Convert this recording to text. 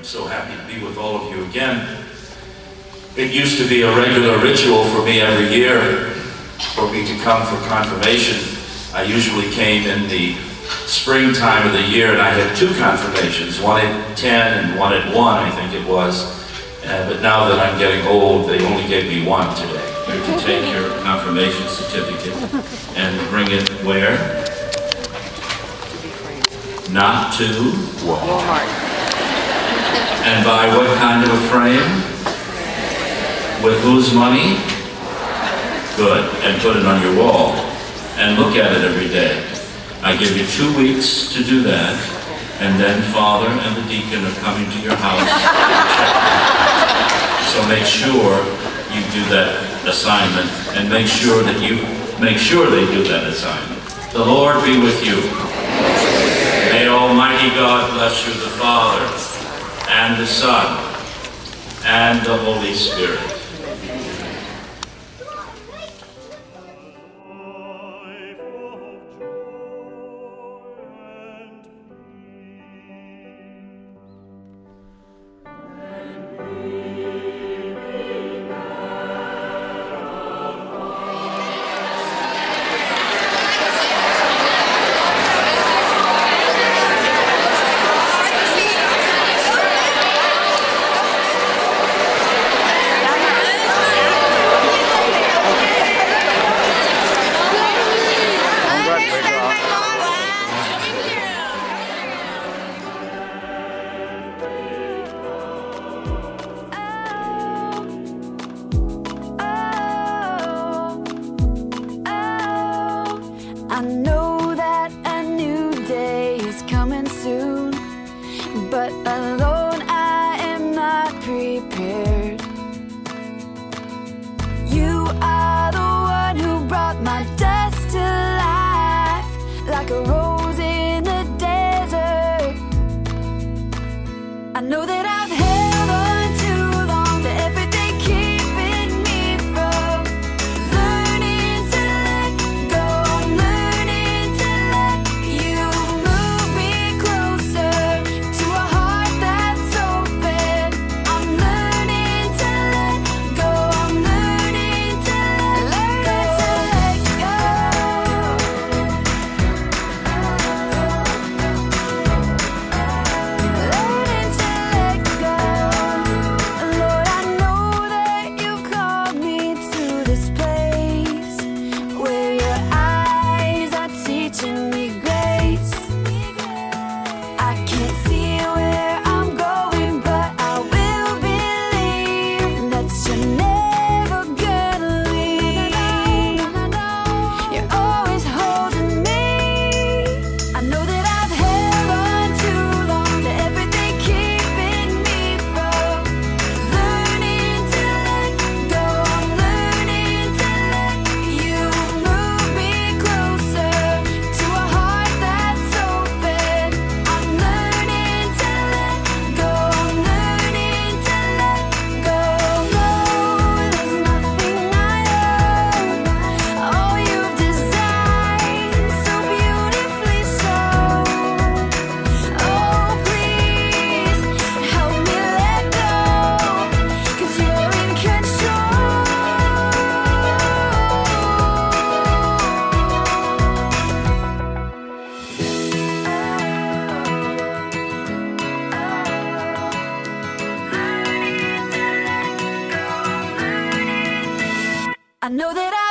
I'm so happy to be with all of you again. It used to be a regular ritual for me every year for me to come for confirmation. I usually came in the springtime of the year and I had two confirmations, one at 10 and one at 1, I think it was. Uh, but now that I'm getting old, they only gave me one today. You can take your confirmation certificate and bring it where? Not to? Walmart. And buy what kind of a frame? With whose money? Good. And put it on your wall. And look at it every day. I give you two weeks to do that. And then Father and the deacon are coming to your house. so make sure you do that assignment and make sure that you make sure they do that assignment. The Lord be with you. May Almighty God bless you, the Father, and the Son, and the Holy Spirit. I know that a new day is coming soon, but alone I am not prepared. You are the one who brought my dust to life, like a rose in the desert. I know that I know that I